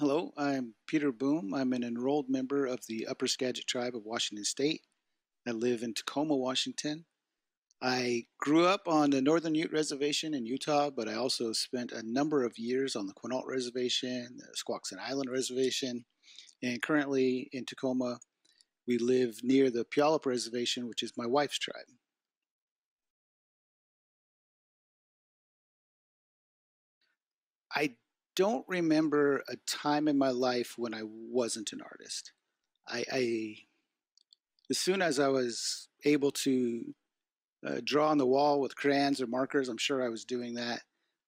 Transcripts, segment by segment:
Hello, I'm Peter Boome. I'm an enrolled member of the Upper Skagit Tribe of Washington State. I live in Tacoma, Washington. I grew up on the Northern Ute Reservation in Utah, but I also spent a number of years on the Quinault Reservation, the Squaxin Island Reservation, and currently in Tacoma, we live near the Puyallup Reservation, which is my wife's tribe. I don't remember a time in my life when I wasn't an artist. I, I as soon as I was able to uh, draw on the wall with crayons or markers, I'm sure I was doing that.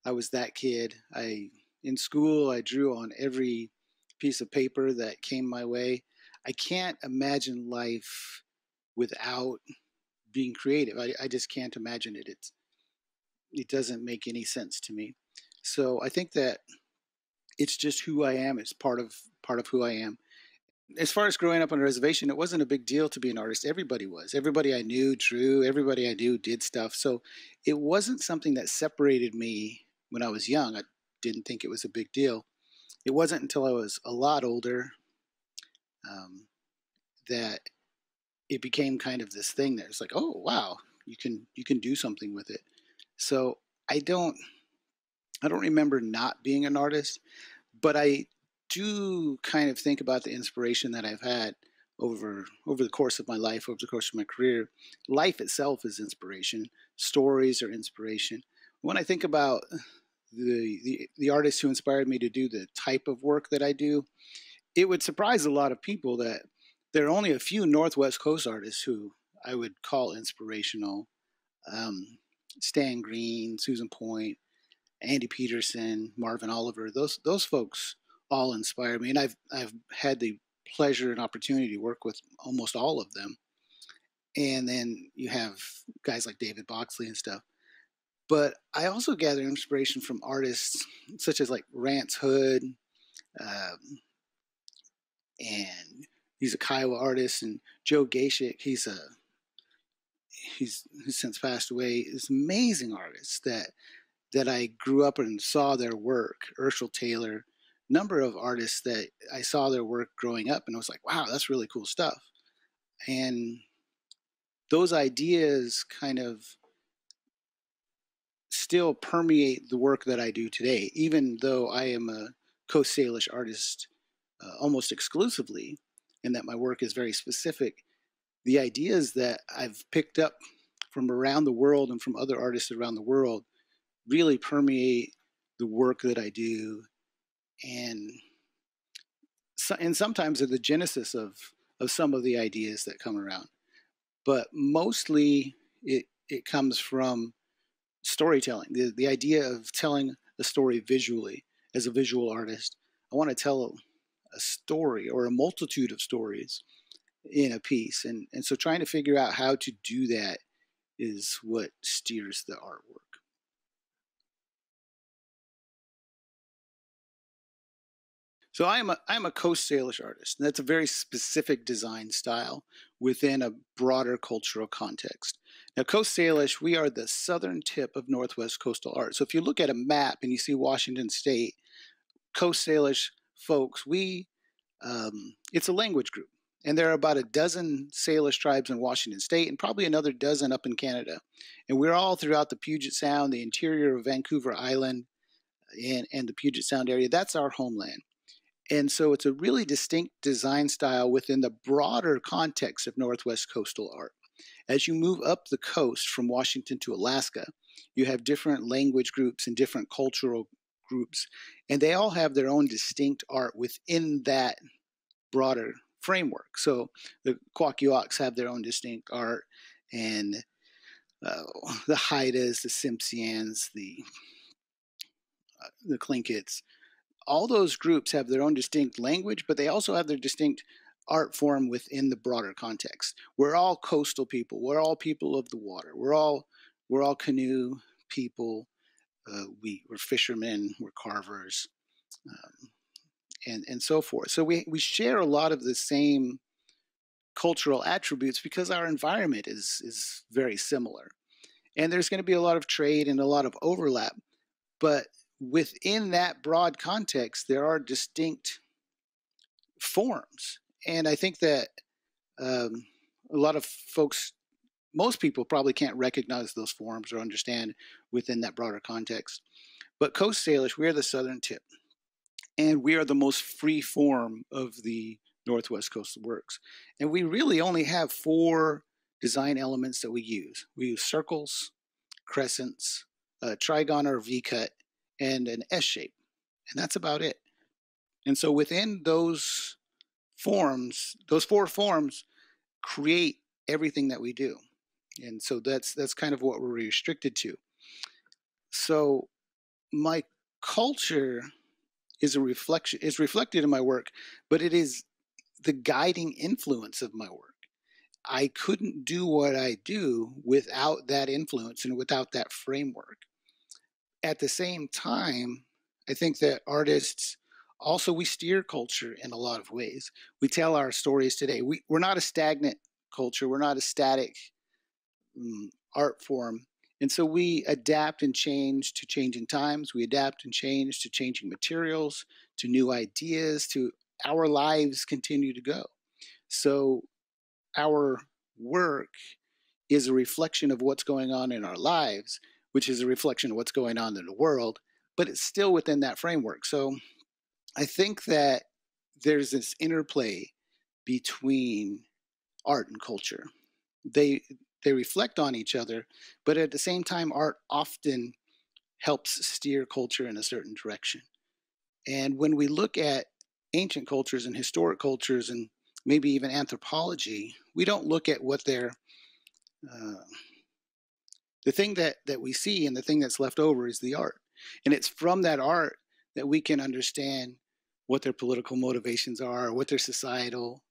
I was that kid. I in school I drew on every piece of paper that came my way. I can't imagine life without being creative. I, I just can't imagine it. It's it doesn't make any sense to me. So I think that it's just who I am. It's part of part of who I am. As far as growing up on a reservation, it wasn't a big deal to be an artist. Everybody was. Everybody I knew drew. Everybody I knew did stuff. So it wasn't something that separated me when I was young. I didn't think it was a big deal. It wasn't until I was a lot older um, that it became kind of this thing that it's like, oh wow, you can you can do something with it. So I don't I don't remember not being an artist, but I do kind of think about the inspiration that I've had over over the course of my life, over the course of my career. Life itself is inspiration. Stories are inspiration. When I think about the, the the artists who inspired me to do the type of work that I do, it would surprise a lot of people that there are only a few Northwest Coast artists who I would call inspirational. Um, Stan Greene, Susan Point, Andy Peterson, Marvin Oliver, those those folks all inspire me, and I've I've had the pleasure and opportunity to work with almost all of them. And then you have guys like David Boxley and stuff. But I also gather inspiration from artists such as like Rance Hood, um, and he's a Kiowa artist, and Joe Gashik, he's a he's, he's since passed away. This amazing artist that that I grew up and saw their work, Urshel Taylor, number of artists that I saw their work growing up and I was like, wow, that's really cool stuff. And those ideas kind of still permeate the work that I do today, even though I am a Coast Salish artist uh, almost exclusively, and that my work is very specific. The ideas that I've picked up from around the world and from other artists around the world really permeate the work that I do, and so, and sometimes are the genesis of of some of the ideas that come around. But mostly, it it comes from storytelling. The the idea of telling a story visually as a visual artist. I want to tell a story or a multitude of stories in a piece, and and so trying to figure out how to do that is what steers the artwork. So I am a I'm a Coast Salish artist, and that's a very specific design style within a broader cultural context. Now, Coast Salish, we are the southern tip of Northwest coastal art. So if you look at a map and you see Washington State, Coast Salish folks, we um, it's a language group, and there are about a dozen Salish tribes in Washington State, and probably another dozen up in Canada, and we're all throughout the Puget Sound, the interior of Vancouver Island, and and the Puget Sound area. That's our homeland. And so it's a really distinct design style within the broader context of Northwest coastal art. As you move up the coast from Washington to Alaska, you have different language groups and different cultural groups, and they all have their own distinct art within that broader framework. So the Kwakiutls have their own distinct art, and uh, the Haidas, the Tsimshians, the uh, the Tlingits, all those groups have their own distinct language, but they also have their distinct art form within the broader context. We're all coastal people. We're all people of the water. We're all we're all canoe people. Uh, we we're fishermen. We're carvers, um, and and so forth. So we we share a lot of the same cultural attributes because our environment is is very similar, and there's going to be a lot of trade and a lot of overlap, but within that broad context, there are distinct forms. And I think that um, a lot of folks, most people probably can't recognize those forms or understand within that broader context. But Coast Salish, we are the southern tip, and we are the most free form of the Northwest Coastal Works. And we really only have four design elements that we use. We use circles, crescents, a trigon or V cut, and an S shape. And that's about it. And so within those forms, those four forms create everything that we do. And so that's that's kind of what we're restricted to. So my culture is a reflection is reflected in my work, but it is the guiding influence of my work. I couldn't do what I do without that influence and without that framework. At the same time, I think that artists also we steer culture in a lot of ways. We tell our stories today. We, we're not a stagnant culture. We're not a static um, art form. And so we adapt and change to changing times. We adapt and change to changing materials, to new ideas, to our lives continue to go. So our work is a reflection of what's going on in our lives, which is a reflection of what's going on in the world, but it's still within that framework. So I think that there's this interplay between art and culture. They they reflect on each other, but at the same time art often helps steer culture in a certain direction. And when we look at ancient cultures and historic cultures and maybe even anthropology, we don't look at what they're uh, the thing that that we see and the thing that's left over is the art. And it's from that art that we can understand what their political motivations are what their societal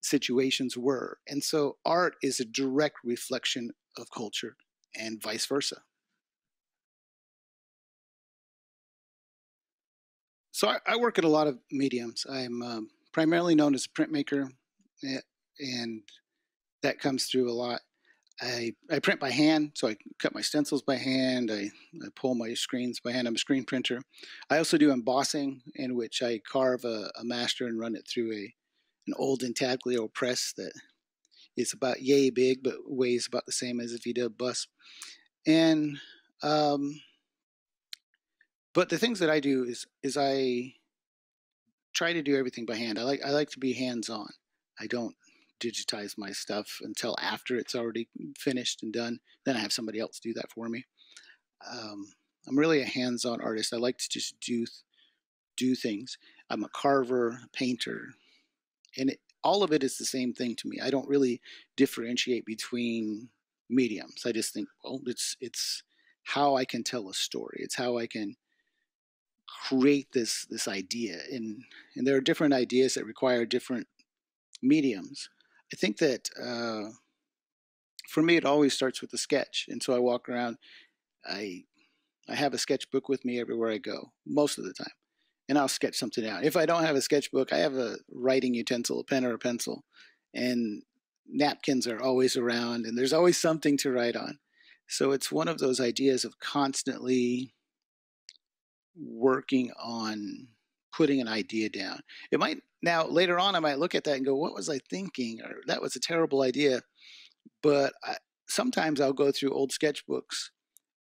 situations were. And so art is a direct reflection of culture and vice versa. So i, I work at a lot of mediums. I'm um, primarily known as a printmaker eh, and that comes through a lot I, I print by hand, so I cut my stencils by hand. I, I pull my screens by hand. I'm a screen printer. I also do embossing, in which I carve a, a master and run it through a an old intaglio press that is about yay big, but weighs about the same as if you did a bus. And um, but the things that I do is is I try to do everything by hand. I like I like to be hands on. I don't digitize my stuff until after it's already finished and done. Then I have somebody else do that for me. Um, I'm really a hands-on artist. I like to just do do things. I'm a carver, a painter, and it, all of it is the same thing to me. I don't really differentiate between mediums. I just think, well, it's it's how I can tell a story. It's how I can create this this idea. And and there are different ideas that require different mediums. I think that uh, for me, it always starts with a sketch, and so I walk around. I I have a sketchbook with me everywhere I go, most of the time, and I'll sketch something out. If I don't have a sketchbook, I have a writing utensil, a pen or a pencil, and napkins are always around, and there's always something to write on. So it's one of those ideas of constantly working on putting an idea down. It might now later on I might look at that and go, "What was I thinking?" or "That was a terrible idea." But I, sometimes I'll go through old sketchbooks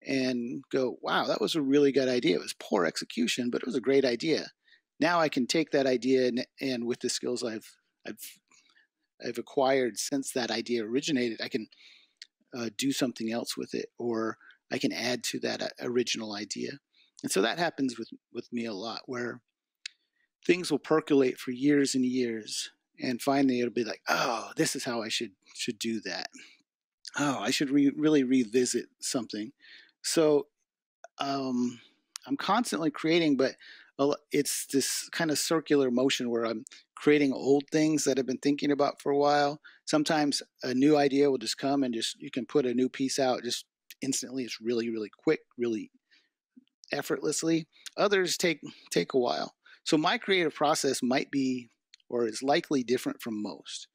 and go, "Wow, that was a really good idea. It was poor execution, but it was a great idea." Now I can take that idea and, and with the skills I've I've I've acquired since that idea originated, I can uh, do something else with it, or I can add to that uh, original idea. And so that happens with with me a lot, where things will percolate for years and years and finally it'll be like oh this is how i should should do that. Oh i should re- really revisit something. So um, i'm constantly creating but it's this kind of circular motion where i'm creating old things that i've been thinking about for a while. Sometimes a new idea will just come and just you can put a new piece out just instantly. It's really really quick really effortlessly. Others take take a while so my creative process might be or is likely different from most.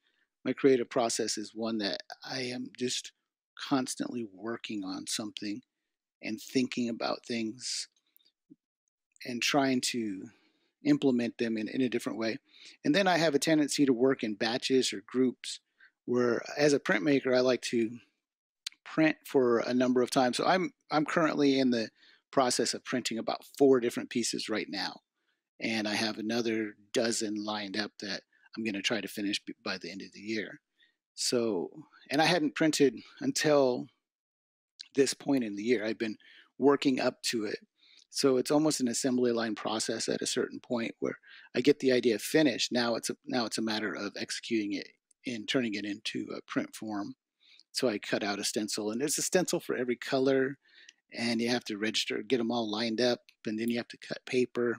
My creative process is one that I am just constantly working on something and thinking about things and trying to implement them in, in a different way. And then I have a tendency to work in batches or groups where as a printmaker I like to print for a number of times. So I'm I'm currently in the process of printing about four different pieces right now. And I have another dozen lined up that I'm going to try to finish by the end of the year. So, and I hadn't printed until this point in the year. I've been working up to it. So it's almost an assembly line process at a certain point where I get the idea finished. Now it's a now it's a matter of executing it and turning it into a print form. So I cut out a stencil, and there's a stencil for every color, and you have to register, get them all lined up, and then you have to cut paper.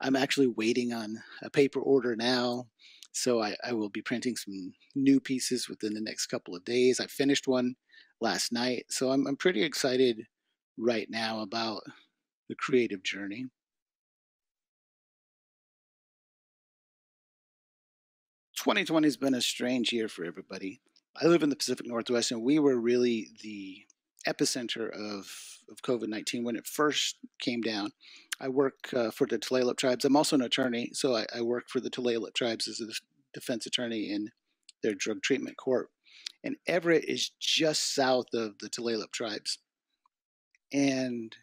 I'm actually waiting on a paper order now, so I, I will be printing some new pieces within the next couple of days. I finished one last night, so I'm, I'm pretty excited right now about the creative journey. Twenty twenty has been a strange year for everybody. I live in the Pacific Northwest, and we were really the epicenter of, of COVID 19 when it first came down. I work uh, for the Tulalip tribes. I'm also an attorney, so I, I work for the Tulalip tribes as a defense attorney in their drug treatment court. And Everett is just south of the Tulalip tribes. And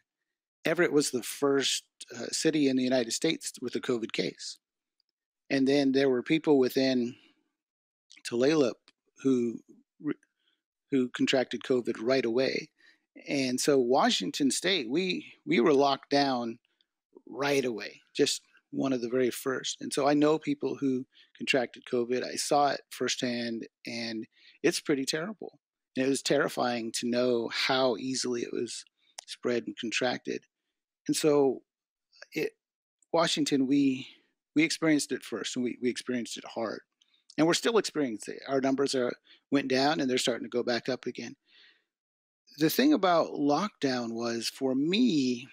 Everett was the first uh, city in the United States with a COVID case. And then there were people within Tulalip who who contracted COVID right away. And so Washington State, we we were locked down right away, just one of the very first. And so I know people who contracted COVID. I saw it firsthand, and it's pretty terrible. And it was terrifying to know how easily it was spread and contracted. And so, it Washington, we we experienced it first, and we, we experienced it hard and we're still experiencing it. Our numbers are went down and they're starting to go back up again. The thing about lockdown was for me,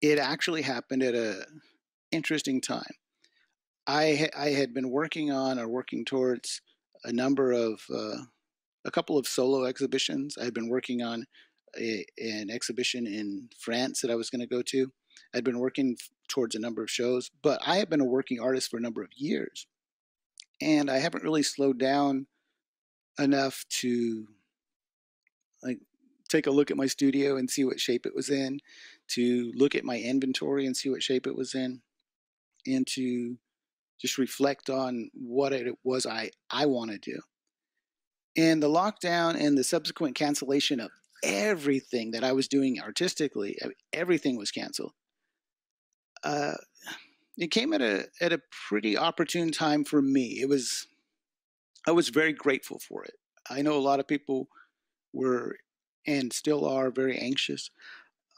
it actually happened at a interesting time. I I had been working on or working towards a number of uh, a couple of solo exhibitions. I had been working on a, an exhibition in France that I was going to go to. I'd been working towards a number of shows, but I have been a working artist for a number of years and I haven't really slowed down enough to like take a look at my studio and see what shape it was in, to look at my inventory and see what shape it was in, and to just reflect on what it was I, I want to do. And the lockdown and the subsequent cancellation of everything that I was doing artistically, everything was canceled. Uh, it came at a at a pretty opportune time for me. It was I was very grateful for it. I know a lot of people were and still are very anxious.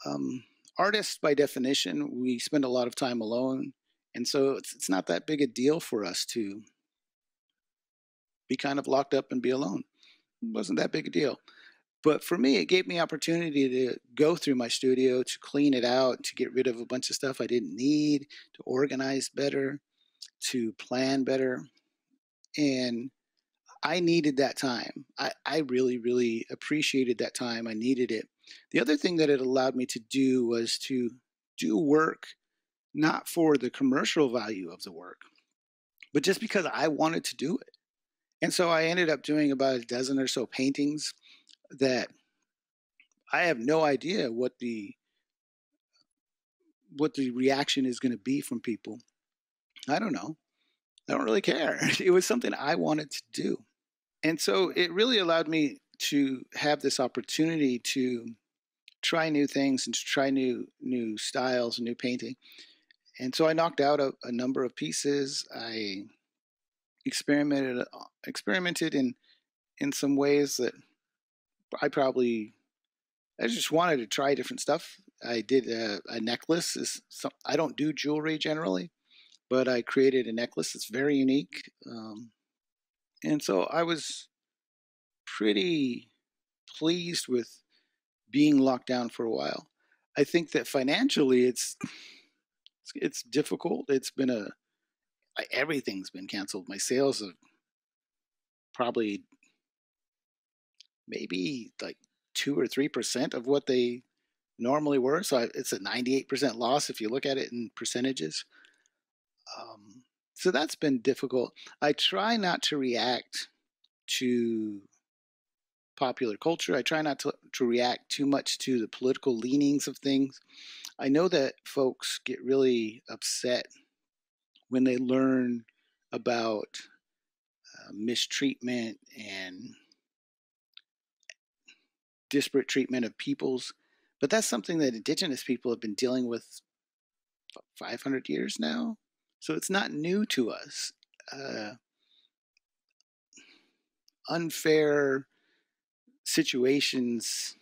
Um, artists, by definition, we spend a lot of time alone, and so it's it's not that big a deal for us to be kind of locked up and be alone. It wasn't that big a deal. But for me, it gave me opportunity to go through my studio, to clean it out, to get rid of a bunch of stuff I didn't need, to organize better, to plan better. And I needed that time. I, I really, really appreciated that time. I needed it. The other thing that it allowed me to do was to do work not for the commercial value of the work, but just because I wanted to do it. And so I ended up doing about a dozen or so paintings that I have no idea what the what the reaction is going to be from people. I don't know. I don't really care. It was something I wanted to do. And so it really allowed me to have this opportunity to try new things and to try new new styles and new painting. And so I knocked out a, a number of pieces. I experimented uh, experimented in in some ways that I probably I just wanted to try different stuff. I did a, a necklace. Is some, I don't do jewelry generally, but I created a necklace that's very unique, um, and so I was pretty pleased with being locked down for a while. I think that financially, it's it's, it's difficult. It's been a everything's been canceled. My sales have probably maybe like two or three percent of what they normally were. So I, it's a 98% loss if you look at it in percentages. Um, so that's been difficult. I try not to react to popular culture. I try not to, to react too much to the political leanings of things. I know that folks get really upset when they learn about uh, mistreatment and disparate treatment of peoples. But that's something that indigenous people have been dealing with 500 years now. So it's not new to us. Uh, unfair situations,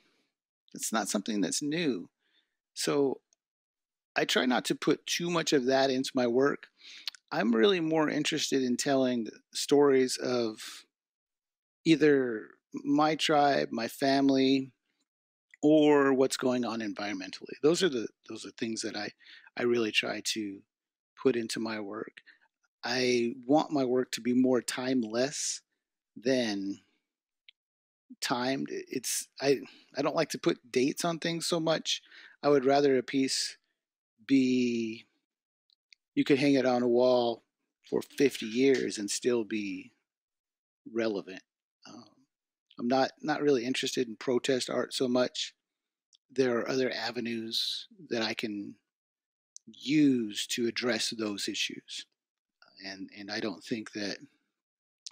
it's not something that's new. So I try not to put too much of that into my work. I'm really more interested in telling stories of either my tribe, my family, or what's going on environmentally. Those are the those are things that I I really try to put into my work. I want my work to be more timeless than timed. It's I I don't like to put dates on things so much. I would rather a piece be you could hang it on a wall for 50 years and still be relevant. Um, I'm not not really interested in protest art so much. There are other avenues that I can use to address those issues, and and I don't think that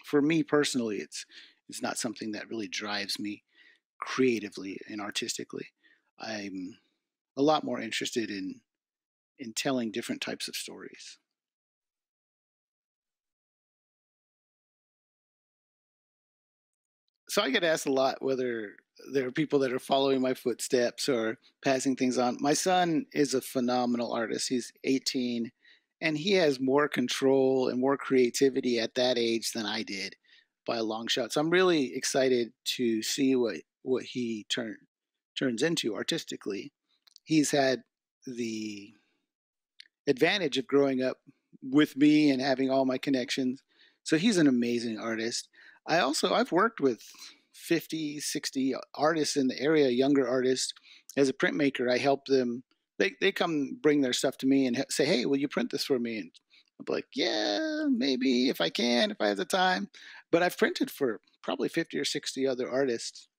for me personally, it's it's not something that really drives me creatively and artistically. I'm a lot more interested in in telling different types of stories. So I get asked a lot whether there are people that are following my footsteps or passing things on. My son is a phenomenal artist. He's 18 and he has more control and more creativity at that age than I did by a long shot. So I'm really excited to see what what he turn turns into artistically. He's had the advantage of growing up with me and having all my connections. So he's an amazing artist. I also I've worked with 50, 60 artists in the area, younger artists. As a printmaker, I help them. They they come bring their stuff to me and say, "Hey, will you print this for me?" And I'm like, "Yeah, maybe if I can, if I have the time." But I've printed for probably 50 or 60 other artists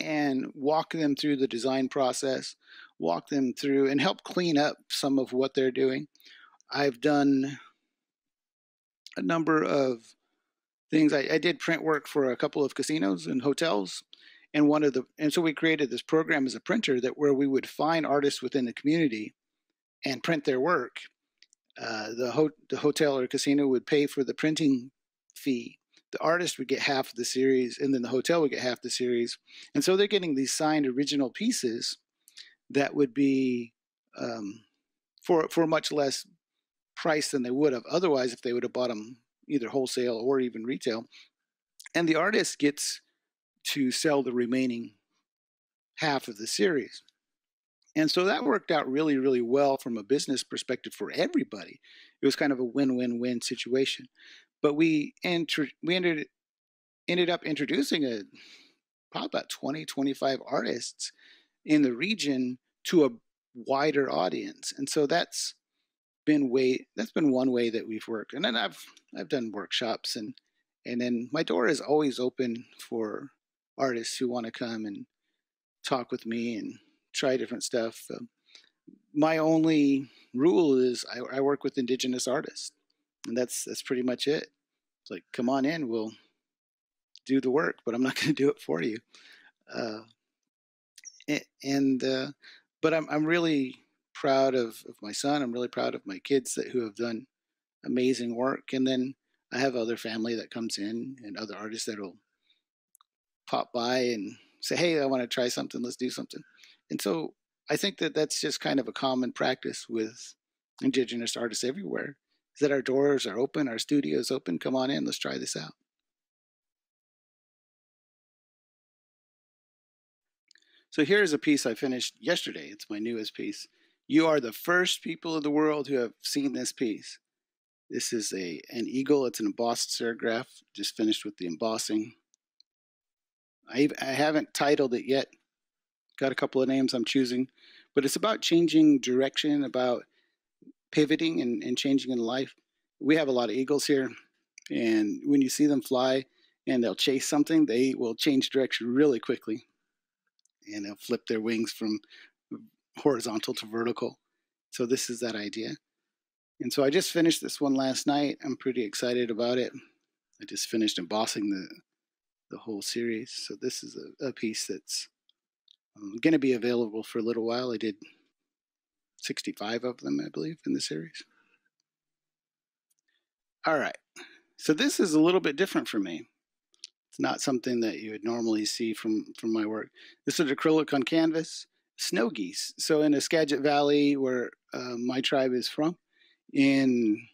and walk them through the design process, walk them through and help clean up some of what they're doing. I've done a number of things. I, I, did print work for a couple of casinos and hotels. And one of the and so we created this program as a printer that where we would find artists within the community and print their work. Uh, the, ho- the hotel or casino would pay for the printing fee. The artist would get half of the series, and then the hotel would get half the series. And so they're getting these signed original pieces that would be um, for for much less price than they would have otherwise if they would have bought them either wholesale or even retail. And the artist gets to sell the remaining half of the series. And so that worked out really, really well from a business perspective for everybody. It was kind of a win-win-win situation. But we we ended ended up introducing a probably about 20, 25 artists in the region to a wider audience. And so that's been way that's been one way that we've worked. And then I've I've done workshops and and then my door is always open for artists who want to come and talk with me and try different stuff. Uh, my only rule is I, I, work with indigenous artists, and that's that's pretty much it. It's like, come on in, we'll do the work, but I'm not going to do it for you. Uh, and uh, but I'm I'm really proud of, of my son. I'm really proud of my kids that who have done amazing work. And then I have other family that comes in and other artists that'll pop by and say, "Hey, I want to try something. Let's do something." And so I think that that's just kind of a common practice with indigenous artists everywhere. Is that our doors are open, our studios open. Come on in. Let's try this out. So here's a piece I finished yesterday. It's my newest piece. You are the first people in the world who have seen this piece. This is a an eagle. It's an embossed serigraph. Just finished with the embossing. I, I haven't titled it yet. got a couple of names I'm choosing, but it's about changing direction, about pivoting and, and changing in life. We have a lot of eagles here, and when you see them fly and they'll chase something, they will change direction really quickly and they'll flip their wings from horizontal to vertical. So, this is that idea. And so, I just finished this one last night. I'm pretty excited about it. I just finished embossing the the whole series. So this is a, a piece that's um, going to be available for a little while. I did 65 of them, I believe, in the series. All right. So this is a little bit different for me. It's not something that you would normally see from, from my work. This is acrylic on canvas, snow geese. So in Skagit Valley, where uh, my tribe is from, in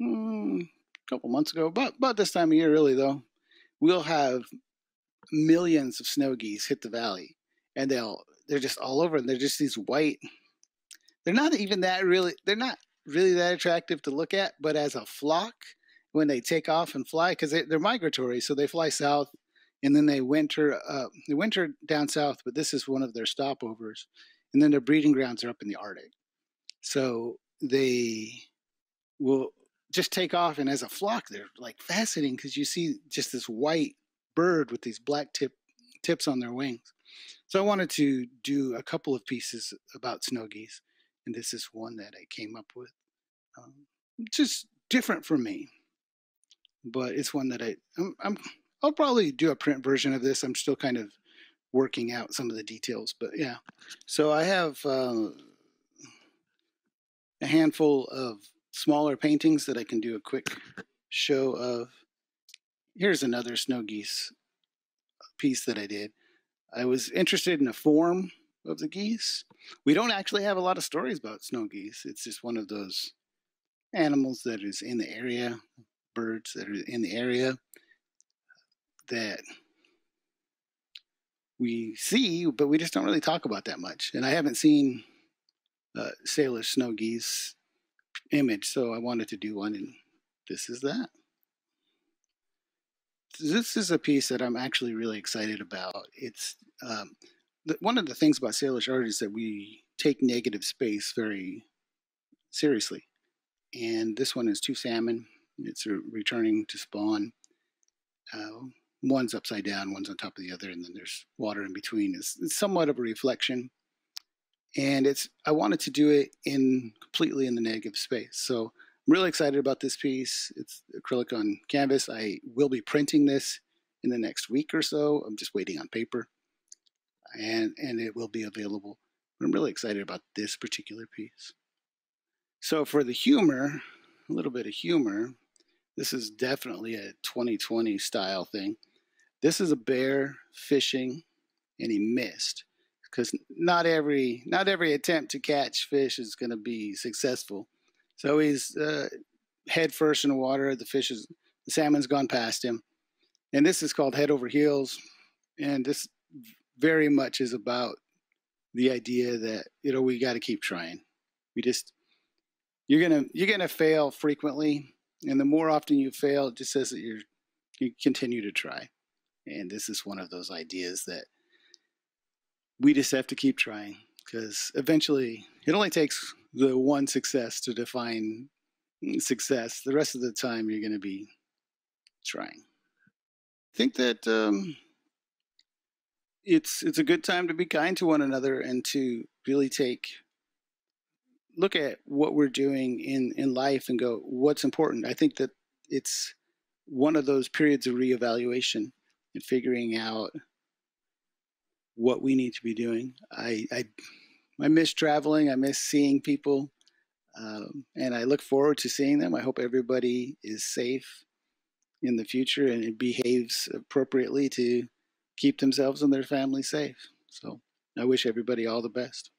hmm, a couple months ago, but about this time of year, really though, we'll have millions of snow geese hit the valley, and they'll they're just all over, and they're just these white. They're not even that really. They're not really that attractive to look at, but as a flock, when they take off and fly, because they, are migratory, so they fly south, and then they winter. Uh, they winter down south, but this is one of their stopovers, and then their breeding grounds are up in the Arctic. So they will just take off, and as a flock, they're like fascinating because you see just this white bird with these black tip tips on their wings. So I wanted to do a couple of pieces about snow geese, and this is one that I came up with. Um, just different for me, but it's one that I I'm, I'm I'll probably do a print version of this. I'm still kind of working out some of the details, but yeah. So I have uh, a handful of smaller paintings that I can do a quick show of. Here's another snow geese piece that I did. I was interested in the form of the geese. We don't actually have a lot of stories about snow geese. It's just one of those animals that is in the area, birds that are in the area that we see, but we just don't really talk about that much. And I haven't seen uh, Salish snow geese image, so I wanted to do one, and this is that. This is a piece that I'm actually really excited about. It's um, one of the things about Salish art is that we take negative space very seriously, and this one is two salmon. It's returning to spawn. Uh, one's upside down, one's on top of the other, and then there's water in between. It's, it's somewhat of a reflection and it's I wanted to do it in completely in the negative space. So I'm really excited about this piece. It's acrylic on canvas. I will be printing this in the next week or so. I'm just waiting on paper, and and it will be available. I'm really excited about this particular piece. So for the humor, a little bit of humor. This is definitely a 2020 style thing. This is a bear fishing, and he missed because not every not every attempt to catch fish is going to be successful. So he's uh, head first in the water. The fish is the salmon's gone past him, and this is called head over heels. And this very much is about the idea that you know we got to keep trying. We just you're gonna you're gonna fail frequently, and the more often you fail, it just says that you're you continue to try. And this is one of those ideas that we just have to keep trying because eventually it only takes the one success to define success. The rest of the time, you're going to be trying. I think that um, it's it's a good time to be kind to one another and to really take look at what we're doing in in life and go what's important. I think that it's one of those periods of reevaluation and figuring out what we need to be doing. I I, I miss traveling. I miss seeing people, um, and I look forward to seeing them. I hope everybody is safe in the future and behaves appropriately to keep themselves and their families safe. So I wish everybody all the best.